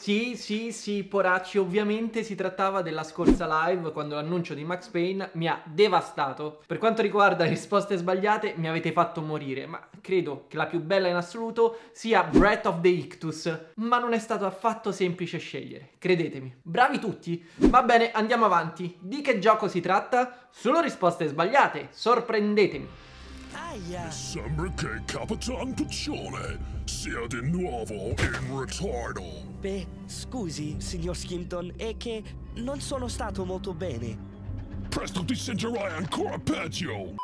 Sì, sì, sì, poracci, ovviamente si trattava della scorsa live quando l'annuncio di Max Payne mi ha devastato. Per quanto riguarda risposte sbagliate, mi avete fatto morire, ma credo che la più bella in assoluto sia Breath of the Ictus, ma non è stato affatto semplice scegliere, credetemi. Bravi tutti? Va bene, andiamo avanti. Di che gioco si tratta? Solo risposte sbagliate, sorprendetemi. Aia! Sembra che Capitan Piccione sia di nuovo in ritardo. Beh, scusi, signor Skimpton, è che non sono stato molto bene. Presto ti sentirai ancora peggio.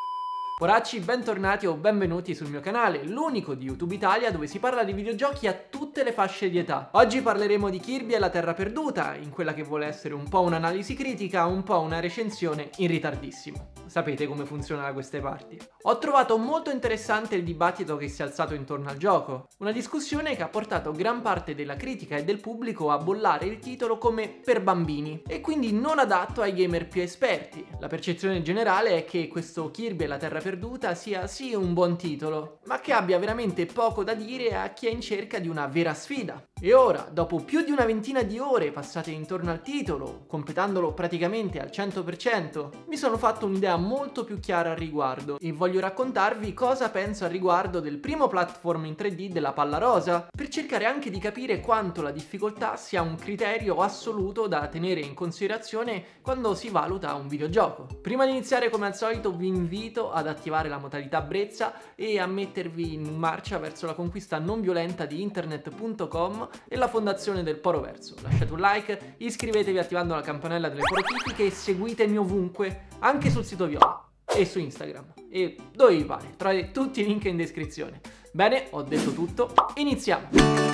Poracci, bentornati o benvenuti sul mio canale, l'unico di YouTube Italia dove si parla di videogiochi a tutte le fasce di età. Oggi parleremo di Kirby e la Terra Perduta, in quella che vuole essere un po' un'analisi critica, un po' una recensione in ritardissimo. Sapete come funziona da queste parti. Ho trovato molto interessante il dibattito che si è alzato intorno al gioco, una discussione che ha portato gran parte della critica e del pubblico a bollare il titolo come per bambini e quindi non adatto ai gamer più esperti. La percezione generale è che questo Kirby e la Terra Perduta sia sì un buon titolo, ma che abbia veramente poco da dire a chi è in cerca di una vera sfida. E ora, dopo più di una ventina di ore passate intorno al titolo, completandolo praticamente al 100%, mi sono fatto un'idea molto più chiara al riguardo e voglio raccontarvi cosa penso al riguardo del primo platform in 3D della palla rosa, per cercare anche di capire quanto la difficoltà sia un criterio assoluto da tenere in considerazione quando si valuta un videogioco. Prima di iniziare come al solito vi invito ad attivare la modalità brezza e a mettervi in marcia verso la conquista non violenta di internet.com e la fondazione del Poro Verso. Lasciate un like, iscrivetevi attivando la campanella delle notifiche e seguitemi ovunque, anche sul sito Viola e su Instagram e dove vi pare. Trovate tutti i link in descrizione. Bene, ho detto tutto, iniziamo!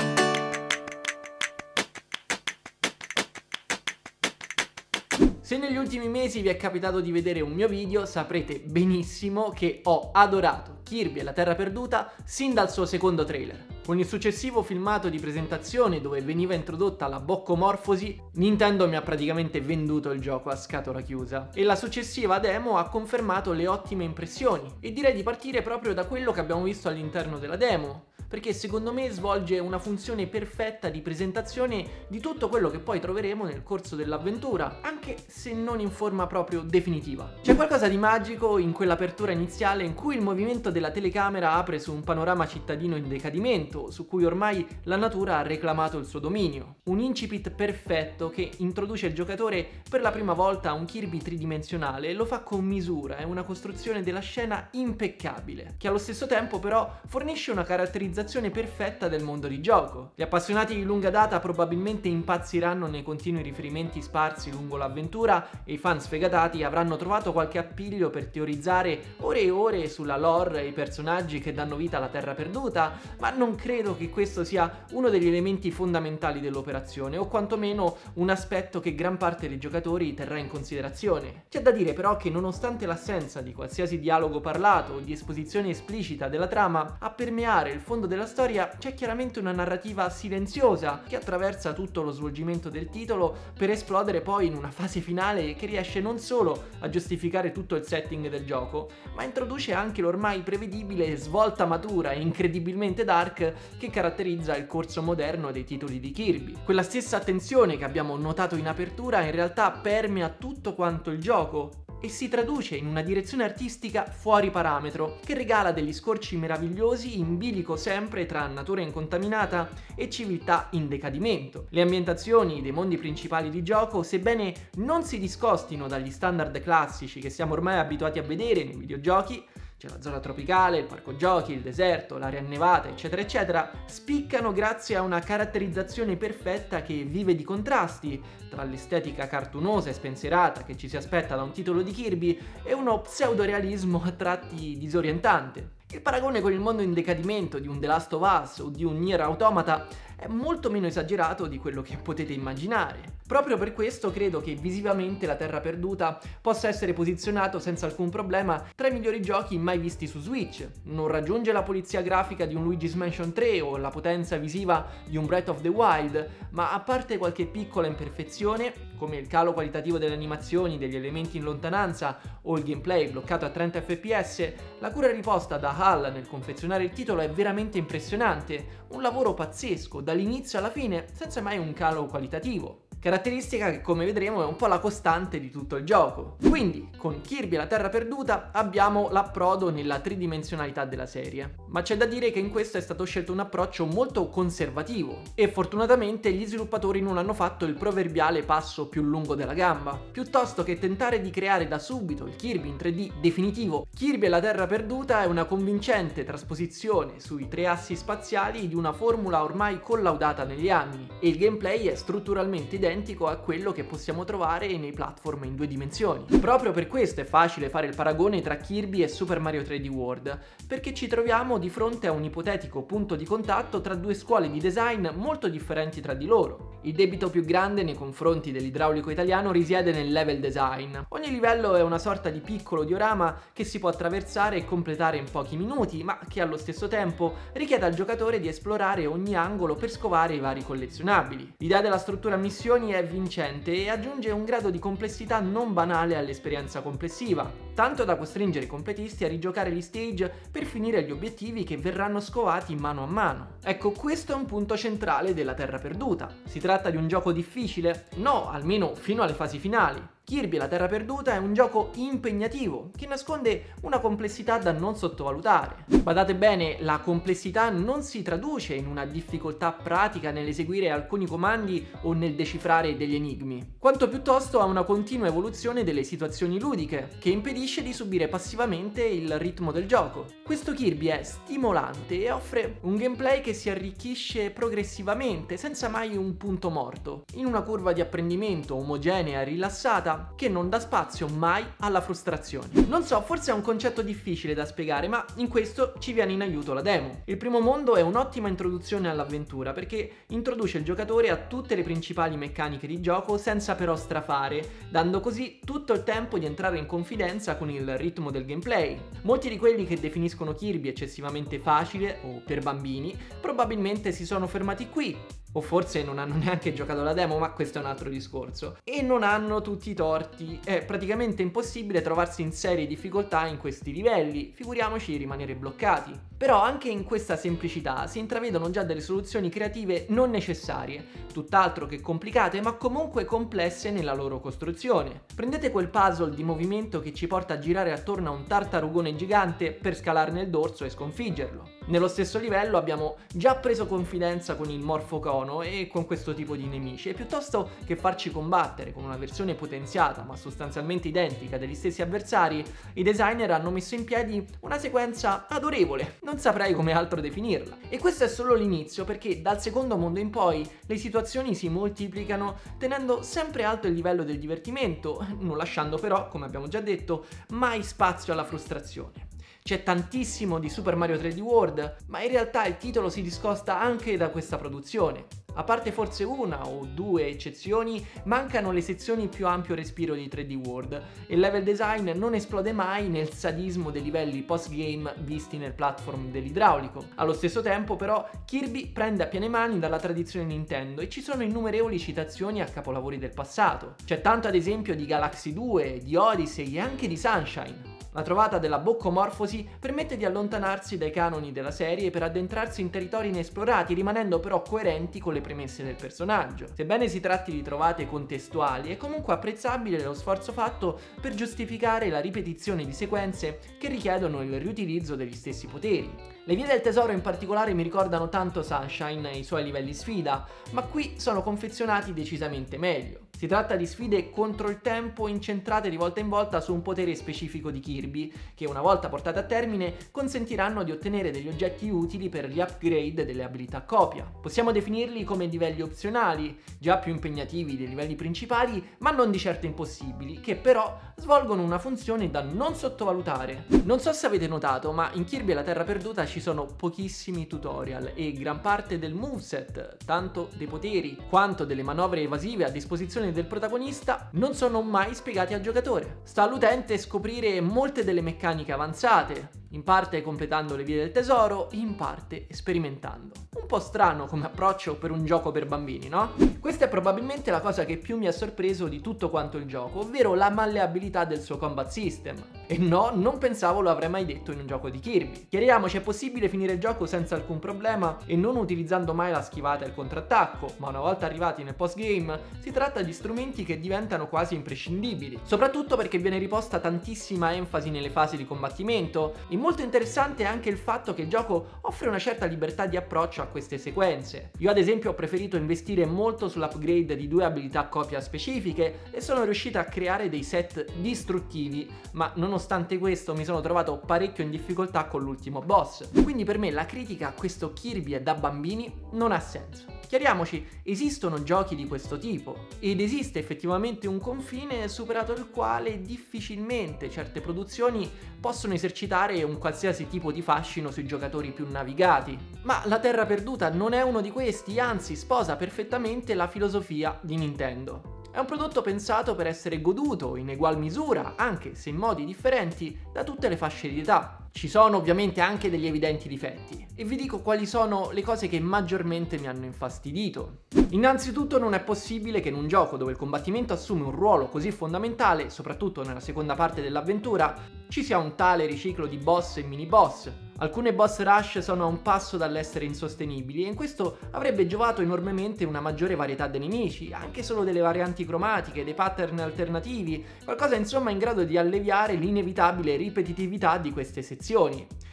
Se negli ultimi mesi vi è capitato di vedere un mio video saprete benissimo che ho adorato Kirby e la Terra Perduta sin dal suo secondo trailer. Con il successivo filmato di presentazione dove veniva introdotta la boccomorfosi, Nintendo mi ha praticamente venduto il gioco a scatola chiusa. E la successiva demo ha confermato le ottime impressioni. E direi di partire proprio da quello che abbiamo visto all'interno della demo, perché secondo me svolge una funzione perfetta di presentazione di tutto quello che poi troveremo nel corso dell'avventura, anche se non in forma proprio definitiva. C'è qualcosa di magico in quell'apertura iniziale in cui il movimento della telecamera apre su un panorama cittadino in decadimento, su cui ormai la natura ha reclamato il suo dominio. Un incipit perfetto che introduce il giocatore per la prima volta a un Kirby tridimensionale e lo fa con misura, è una costruzione della scena impeccabile, che allo stesso tempo però fornisce una caratterizzazione realizzazione perfetta del mondo di gioco. Gli appassionati di lunga data probabilmente impazziranno nei continui riferimenti sparsi lungo l'avventura e i fan sfegatati avranno trovato qualche appiglio per teorizzare ore e ore sulla lore e i personaggi che danno vita alla Terra Perduta, ma non credo che questo sia uno degli elementi fondamentali dell'operazione, o quantomeno un aspetto che gran parte dei giocatori terrà in considerazione. C'è da dire però che nonostante l'assenza di qualsiasi dialogo parlato o di esposizione esplicita della trama, a permeare il fondo della storia c'è chiaramente una narrativa silenziosa che attraversa tutto lo svolgimento del titolo per esplodere poi in una fase finale che riesce non solo a giustificare tutto il setting del gioco, ma introduce anche l'ormai prevedibile svolta matura e incredibilmente dark che caratterizza il corso moderno dei titoli di Kirby. Quella stessa attenzione che abbiamo notato in apertura in realtà permea tutto quanto il gioco, e si traduce in una direzione artistica fuori parametro, che regala degli scorci meravigliosi in bilico sempre tra natura incontaminata e civiltà in decadimento. Le ambientazioni dei mondi principali di gioco, sebbene non si discostino dagli standard classici che siamo ormai abituati a vedere nei videogiochi, c'è la zona tropicale, il parco giochi, il deserto, l'area annevata, eccetera, eccetera, spiccano grazie a una caratterizzazione perfetta che vive di contrasti tra l'estetica cartunosa e spensierata che ci si aspetta da un titolo di Kirby e uno pseudorealismo a tratti disorientante. Il paragone con il mondo in decadimento di un The Last of Us o di un Nier Automata è molto meno esagerato di quello che potete immaginare. Proprio per questo credo che visivamente La Terra Perduta possa essere posizionato senza alcun problema tra i migliori giochi mai visti su Switch. Non raggiunge la polizia grafica di un Luigi's Mansion 3 o la potenza visiva di un Breath of the Wild, ma a parte qualche piccola imperfezione, come il calo qualitativo delle animazioni, degli elementi in lontananza o il gameplay bloccato a 30 fps, la cura riposta da HAL nel confezionare il titolo è veramente impressionante, un lavoro pazzesco dall'inizio alla fine senza mai un calo qualitativo caratteristica che come vedremo è un po' la costante di tutto il gioco. Quindi, con Kirby e la Terra Perduta abbiamo l'approdo nella tridimensionalità della serie, ma c'è da dire che in questo è stato scelto un approccio molto conservativo e fortunatamente gli sviluppatori non hanno fatto il proverbiale passo più lungo della gamba. Piuttosto che tentare di creare da subito il Kirby in 3D definitivo, Kirby e la Terra Perduta è una convincente trasposizione sui tre assi spaziali di una formula ormai collaudata negli anni e il gameplay è strutturalmente identico identico a quello che possiamo trovare nei platform in due dimensioni. Proprio per questo è facile fare il paragone tra Kirby e Super Mario 3D World, perché ci troviamo di fronte a un ipotetico punto di contatto tra due scuole di design molto differenti tra di loro. Il debito più grande nei confronti dell'idraulico italiano risiede nel level design. Ogni livello è una sorta di piccolo diorama che si può attraversare e completare in pochi minuti, ma che allo stesso tempo richiede al giocatore di esplorare ogni angolo per scovare i vari collezionabili. L'idea della struttura missioni missioni è vincente e aggiunge un grado di complessità non banale all'esperienza complessiva, tanto da costringere i completisti a rigiocare gli stage per finire gli obiettivi che verranno scovati mano a mano. Ecco, questo è un punto centrale della Terra Perduta. Si tratta di un gioco difficile? No, almeno fino alle fasi finali. Kirby la Terra Perduta è un gioco impegnativo che nasconde una complessità da non sottovalutare. Badate bene, la complessità non si traduce in una difficoltà pratica nell'eseguire alcuni comandi o nel decifrare degli enigmi, quanto piuttosto a una continua evoluzione delle situazioni ludiche che impedisce di subire passivamente il ritmo del gioco. Questo Kirby è stimolante e offre un gameplay che si arricchisce progressivamente senza mai un punto morto, in una curva di apprendimento omogenea e rilassata che non dà spazio mai alla frustrazione. Non so, forse è un concetto difficile da spiegare, ma in questo ci viene in aiuto la demo. Il primo mondo è un'ottima introduzione all'avventura perché introduce il giocatore a tutte le principali meccaniche di gioco senza però strafare, dando così tutto il tempo di entrare in confidenza con il ritmo del gameplay. Molti di quelli che definiscono Kirby eccessivamente facile o per bambini probabilmente si sono fermati qui o forse non hanno neanche giocato la demo, ma questo è un altro discorso. E non hanno tutti i torti. È praticamente impossibile trovarsi in serie difficoltà in questi livelli, figuriamoci rimanere bloccati. Però anche in questa semplicità si intravedono già delle soluzioni creative non necessarie, tutt'altro che complicate, ma comunque complesse nella loro costruzione. Prendete quel puzzle di movimento che ci porta a girare attorno a un tartarugone gigante per scalarne il dorso e sconfiggerlo. Nello stesso livello abbiamo già preso confidenza con il Morfocono e con questo tipo di nemici e piuttosto che farci combattere con una versione potenziata ma sostanzialmente identica degli stessi avversari, i designer hanno messo in piedi una sequenza adorevole, non saprei come altro definirla. E questo è solo l'inizio perché dal secondo mondo in poi le situazioni si moltiplicano tenendo sempre alto il livello del divertimento, non lasciando però, come abbiamo già detto, mai spazio alla frustrazione. C'è tantissimo di Super Mario 3D World, ma in realtà il titolo si discosta anche da questa produzione. A parte forse una o due eccezioni, mancano le sezioni più ampio respiro di 3D World e il level design non esplode mai nel sadismo dei livelli post-game visti nel platform dell'idraulico. Allo stesso tempo però Kirby prende a piene mani dalla tradizione Nintendo e ci sono innumerevoli citazioni a capolavori del passato. C'è tanto ad esempio di Galaxy 2, di Odyssey e anche di Sunshine. La trovata della boccomorfosi permette di allontanarsi dai canoni della serie per addentrarsi in territori inesplorati, rimanendo però coerenti con le premesse del personaggio. Sebbene si tratti di trovate contestuali, è comunque apprezzabile lo sforzo fatto per giustificare la ripetizione di sequenze che richiedono il riutilizzo degli stessi poteri. Le vie del tesoro in particolare mi ricordano tanto Sunshine e i suoi livelli sfida, ma qui sono confezionati decisamente meglio. Si tratta di sfide contro il tempo incentrate di volta in volta su un potere specifico di Kirby, che una volta portate a termine consentiranno di ottenere degli oggetti utili per gli upgrade delle abilità copia. Possiamo definirli come livelli opzionali, già più impegnativi dei livelli principali, ma non di certo impossibili, che però svolgono una funzione da non sottovalutare. Non so se avete notato, ma in Kirby e la Terra Perduta ci sono pochissimi tutorial e gran parte del moveset, tanto dei poteri quanto delle manovre evasive a disposizione del protagonista, non sono mai spiegati al giocatore. Sta all'utente scoprire molte delle meccaniche avanzate, in parte completando le vie del tesoro, in parte sperimentando. Un po' strano come approccio per un gioco per bambini, no? Questa è probabilmente la cosa che più mi ha sorpreso di tutto quanto il gioco, ovvero la malleabilità del suo combat system. E no, non pensavo lo avrei mai detto in un gioco di Kirby. Chiariamoci, è possibile finire il gioco senza alcun problema e non utilizzando mai la schivata e il contrattacco, ma una volta arrivati nel postgame si tratta di strumenti che diventano quasi imprescindibili, soprattutto perché viene riposta tantissima enfasi nelle fasi di combattimento, in molto interessante è anche il fatto che il gioco offre una certa libertà di approccio a queste sequenze. Io ad esempio ho preferito investire molto sull'upgrade di due abilità copia specifiche e sono riuscito a creare dei set distruttivi, ma nonostante questo mi sono trovato parecchio in difficoltà con l'ultimo boss. Quindi per me la critica a questo Kirby da bambini non ha senso. Chiariamoci, esistono giochi di questo tipo ed esiste effettivamente un confine superato il quale difficilmente certe produzioni possono esercitare un qualsiasi tipo di fascino sui giocatori più navigati. Ma La Terra Perduta non è uno di questi, anzi sposa perfettamente la filosofia di Nintendo. È un prodotto pensato per essere goduto in egual misura, anche se in modi differenti, da tutte le fasce di età. Ci sono ovviamente anche degli evidenti difetti e vi dico quali sono le cose che maggiormente mi hanno infastidito. Innanzitutto non è possibile che in un gioco dove il combattimento assume un ruolo così fondamentale, soprattutto nella seconda parte dell'avventura, ci sia un tale riciclo di boss e mini boss, Alcune boss rush sono a un passo dall'essere insostenibili e in questo avrebbe giovato enormemente una maggiore varietà di nemici, anche solo delle varianti cromatiche, dei pattern alternativi, qualcosa insomma in grado di alleviare l'inevitabile ripetitività di queste sezioni.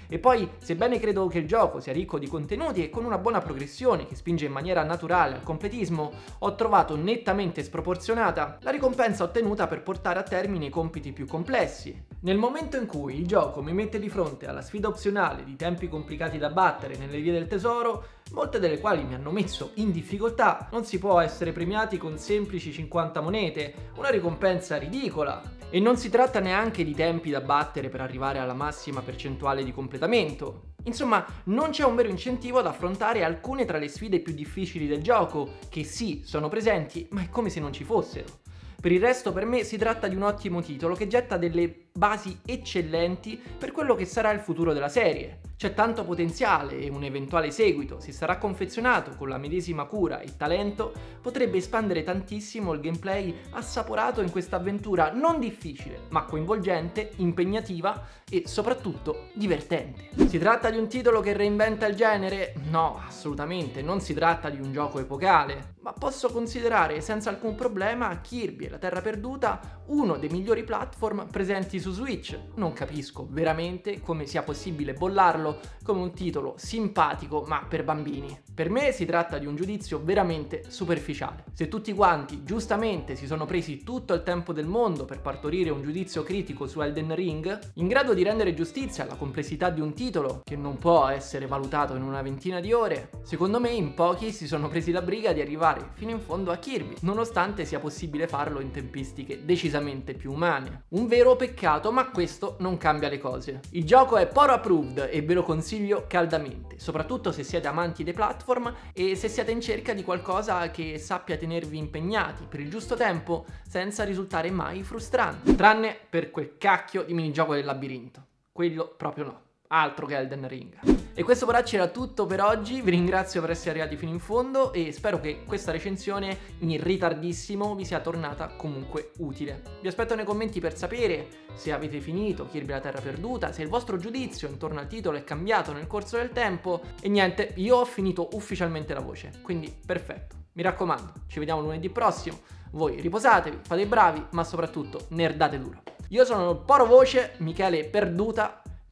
E poi, sebbene credo che il gioco sia ricco di contenuti e con una buona progressione che spinge in maniera naturale al completismo, ho trovato nettamente sproporzionata la ricompensa ottenuta per portare a termine i compiti più complessi. Nel momento in cui il gioco mi mette di fronte alla sfida opzionale di tempi complicati da battere nelle vie del tesoro, molte delle quali mi hanno messo in difficoltà, non si può essere premiati con semplici 50 monete, una ricompensa ridicola, e non si tratta neanche di tempi da battere per arrivare alla massima percentuale di completamento. Insomma, non c'è un vero incentivo ad affrontare alcune tra le sfide più difficili del gioco, che sì, sono presenti, ma è come se non ci fossero. Per il resto per me si tratta di un ottimo titolo che getta delle basi eccellenti per quello che sarà il futuro della serie. C'è tanto potenziale e un eventuale seguito, se sarà confezionato con la medesima cura e talento, potrebbe espandere tantissimo il gameplay assaporato in questa avventura non difficile, ma coinvolgente, impegnativa e soprattutto divertente. Si tratta di un titolo che reinventa il genere? No, assolutamente, non si tratta di un gioco epocale, ma posso considerare senza alcun problema Kirby e la Terra Perduta uno dei migliori platform presenti su Switch. Non capisco veramente come sia possibile bollarlo come un titolo simpatico ma per bambini. Per me si tratta di un giudizio veramente superficiale. Se tutti quanti giustamente si sono presi tutto il tempo del mondo per partorire un giudizio critico su Elden Ring, in grado di rendere giustizia alla complessità di un titolo che non può essere valutato in una ventina di ore, secondo me in pochi si sono presi la briga di arrivare fino in fondo a Kirby, nonostante sia possibile farlo in tempistiche decisamente più umane. Un vero peccato, ma questo non cambia le cose. Il gioco è Poro approved e ve lo consiglio caldamente, soprattutto se siete amanti dei platform e se siete in cerca di qualcosa che sappia tenervi impegnati per il giusto tempo senza risultare mai frustrante. Tranne per quel cacchio di minigioco del labirinto. Quello proprio no altro che Elden Ring. E questo poracci era tutto per oggi, vi ringrazio per essere arrivati fino in fondo e spero che questa recensione in ritardissimo vi sia tornata comunque utile. Vi aspetto nei commenti per sapere se avete finito Kirby la Terra Perduta, se il vostro giudizio intorno al titolo è cambiato nel corso del tempo e niente, io ho finito ufficialmente la voce, quindi perfetto. Mi raccomando, ci vediamo lunedì prossimo, voi riposatevi, fate i bravi, ma soprattutto nerdate duro. Io sono il Poro Voce, Michele Perduta,